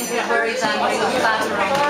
think we're worried that we battering